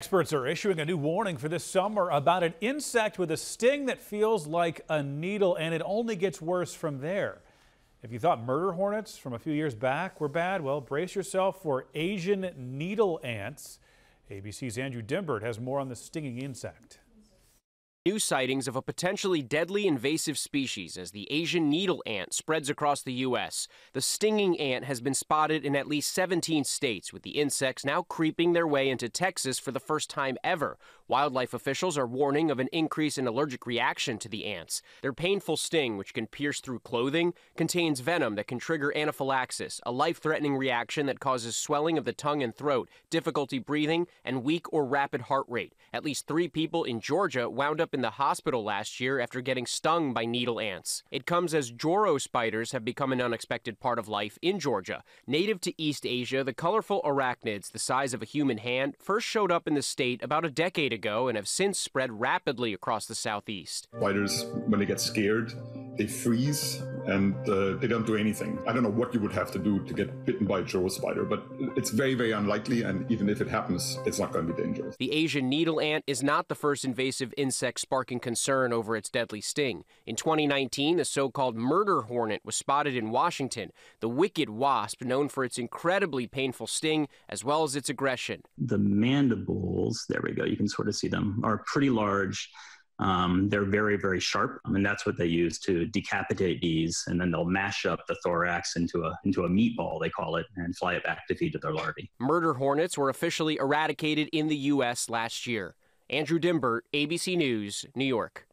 Experts are issuing a new warning for this summer about an insect with a sting that feels like a needle, and it only gets worse from there. If you thought murder hornets from a few years back were bad, well, brace yourself for Asian needle ants. ABC's Andrew Dymburt has more on the stinging insect. New sightings of a potentially deadly invasive species as the Asian needle ant spreads across the U.S. The stinging ant has been spotted in at least 17 states, with the insects now creeping their way into Texas for the first time ever. Wildlife officials are warning of an increase in allergic reaction to the ants. Their painful sting, which can pierce through clothing, contains venom that can trigger anaphylaxis, a life threatening reaction that causes swelling of the tongue and throat, difficulty breathing, and weak or rapid heart rate. At least three people in Georgia wound up in the hospital last year after getting stung by needle ants. It comes as Joro spiders have become an unexpected part of life in Georgia. Native to East Asia, the colorful arachnids the size of a human hand first showed up in the state about a decade ago and have since spread rapidly across the southeast. Spiders, when they get scared, they freeze and uh, they don't do anything. I don't know what you would have to do to get bitten by a Joro spider, but it's very, very unlikely. And even if it happens, it's not going to be dangerous. The Asian needle ant is not the first invasive insect sparking concern over its deadly sting. In 2019, the so called murder hornet was spotted in Washington, the wicked wasp known for its incredibly painful sting as well as its aggression. The mandibles, there we go, you can sort of see them, are pretty large. Um, they're very, very sharp, and that's what they use to decapitate these. And then they'll mash up the thorax into a into a meatball, they call it, and fly it back to feed to their larvae. Murder hornets were officially eradicated in the U.S. last year. Andrew Dymburt, ABC News, New York.